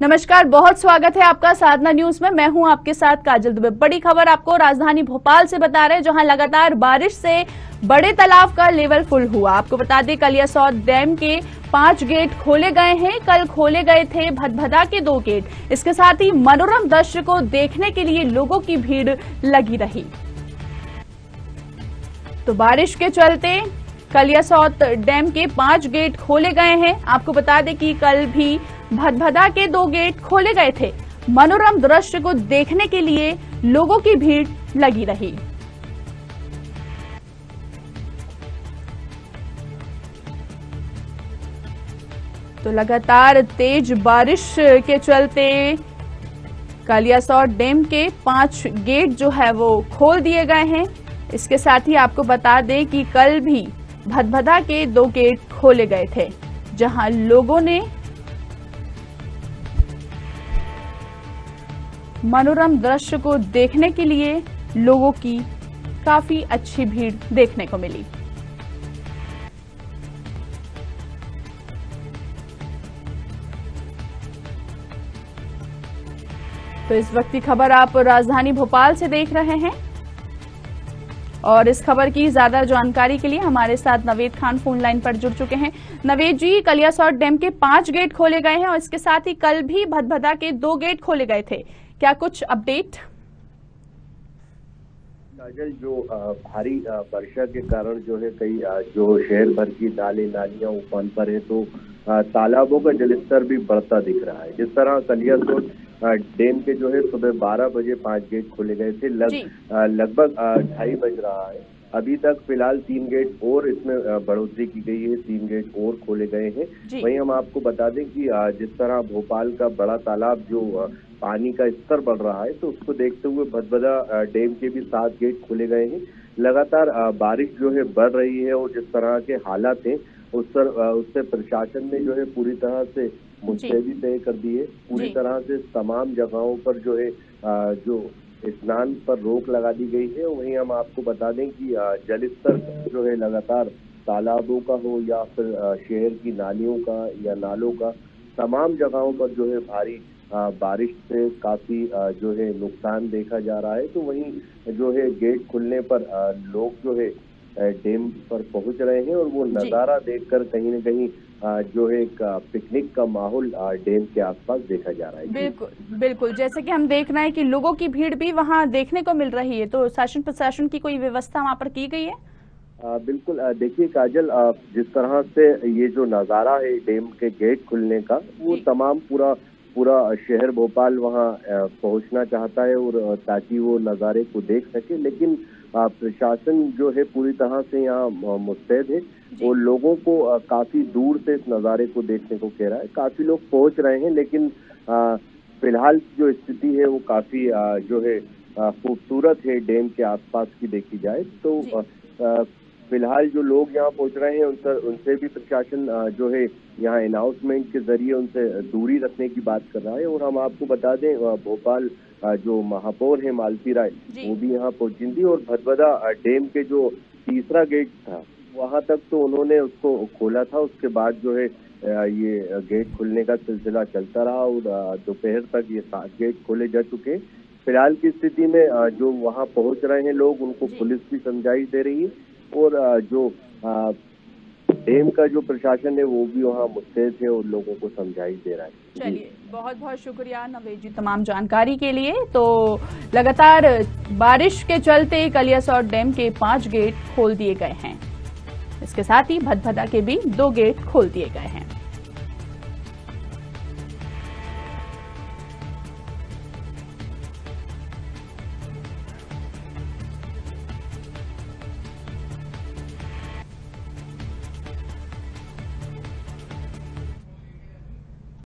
नमस्कार, बहुत स्वागत है आपका साधना न्यूज़ में। मैं हूँ आपके साथ काजल दुबे। बड़ी खबर आपको राजधानी भोपाल से बता रहे हैं, जहाँ लगातार बारिश से बड़े तालाब का लेवल फुल हुआ। आपको बता दें कलियासौर डैम के पाँच गेट खोले गए हैं। कल खोले गए थे भदभदा के दो गेट। इसके साथ ही मनोरम दृश्य को देखने के लिए लोगों की भीड़ लगी रही। तो बारिश के चलते कलियासौत डैम के पाँच गेट खोले गए हैं। आपको बता दें कि कल भी भदभदा के दो गेट खोले गए थे। मनोरम दृश्य को देखने के लिए लोगों की भीड़ लगी रही। तो लगातार तेज बारिश के चलते कालियासौर डैम के पाँच गेट जो है वो खोल दिए गए हैं। इसके साथ ही आपको बता दें कि कल भी भदभदा के दो गेट खोले गए थे, जहाँ लोगों ने मनोरम दृश्य को देखने के लिए लोगों की काफ़ी अच्छी भीड़ देखने को मिली। तो इस वक्त की खबर आप राजधानी भोपाल से देख रहे हैं। और इस खबर की ज़्यादा जानकारी के लिए हमारे साथ नवेद खान फ़ोन लाइन पर जुड़ चुके हैं। नवेद जी, कलियासौर डैम के पाँच गेट खोले गए हैं और इसके साथ ही कल भी भदभदा के दो गेट खोले गए थे। क्या कुछ अपडेट काजल जो भारी वर्षा के कारण जो है कई जो शहर भर की नाले नालियाँ उफान पर है तो तालाबों का जलस्तर भी बढ़ता दिख रहा है। जिस तरह कलियासोट डैम के जो है सुबह 12 बजे पाँच गेट खोले गए थे लग, लगभग ढाई बज रहा है। अभी तक फ़िलहाल तीन गेट और इसमें बढ़ोतरी की गई है तीन गेट और खोले गए हैं। वहीं हम आपको बता दें कि जिस तरह भोपाल का बड़ा तालाब जो पानी का स्तर बढ़ रहा है तो उसको देखते हुए भदभदा डैम के भी सात गेट खोले गए हैं। लगातार बारिश जो है बढ़ रही है और जिस तरह के हालात हैं उस पर उससे प्रशासन ने जो है पूरी तरह से मुस्तैदी तय कर दी है। पूरी तरह से तमाम जगहों पर जो है जो स्नान पर रोक लगा दी गई है। वहीं हम आपको बता दें कि जल स्तर जो है लगातार तालाबों का हो या फिर शहर की नालियों का या नालों का, तमाम जगहों पर जो है भारी बारिश से काफ़ी जो है नुकसान देखा जा रहा है। तो वहीं जो है गेट खुलने पर लोग जो है डैम पर पहुँच रहे हैं और वो नज़ारा देखकर कहीं न कहीं जो है एक पिकनिक का माहौल डैम के आसपास देखा जा रहा है। बिल्कुल बिल्कुल जैसे कि हम देख रहे हैं कि लोगों की भीड़ भी वहाँ देखने को मिल रही है तो शासन प्रशासन की कोई व्यवस्था वहाँ पर की गई है? आ, बिल्कुल देखिए काजल आ, जिस तरह से ये जो नज़ारा है डैम के गेट खुलने का वो तमाम पूरा पूरा शहर भोपाल वहाँ पहुँचना चाहता है और ताकि वो नज़ारे को देख सके। लेकिन प्रशासन जो है पूरी तरह से यहाँ मुस्तैद है और लोगों को काफ़ी दूर से इस नज़ारे को देखने को कह रहा है। काफ़ी लोग पहुँच रहे हैं लेकिन फ़िलहाल जो स्थिति है वो काफ़ी जो है खूबसूरत है डैम के आसपास की देखी जाए तो फ़िलहाल जो लोग यहाँ पहुँच रहे हैं उनसे उनसे भी प्रशासन जो है यहाँ अनाउंसमेंट के ज़रिए उनसे दूरी रखने की बात कर रहा है। और हम आपको बता दें भोपाल जो महापौर है मालती राय वो भी यहाँ पहुँची थी और भदभदा डैम के जो तीसरा गेट था वहाँ तक तो उन्होंने उसको खोला था। उसके बाद जो है ये गेट खुलने का सिलसिला चलता रहा और दोपहर तक ये सात गेट खोले जा चुके फ़िलहाल की स्थिति में जो वहाँ पहुँच रहे हैं लोग उनको पुलिस भी समझाई दे रही है। और जो डेम का जो प्रशासन है, वो भी वहाँ मुस्तैद है और लोगों को समझाई दे रहा है। चलिए बहुत बहुत शुक्रिया नवेद जी तमाम जानकारी के लिए। तो लगातार बारिश के चलते कलियासौर डैम के पाँच गेट खोल दिए गए हैं। इसके साथ ही भदभदा के भी दो गेट खोल दिए गए हैं।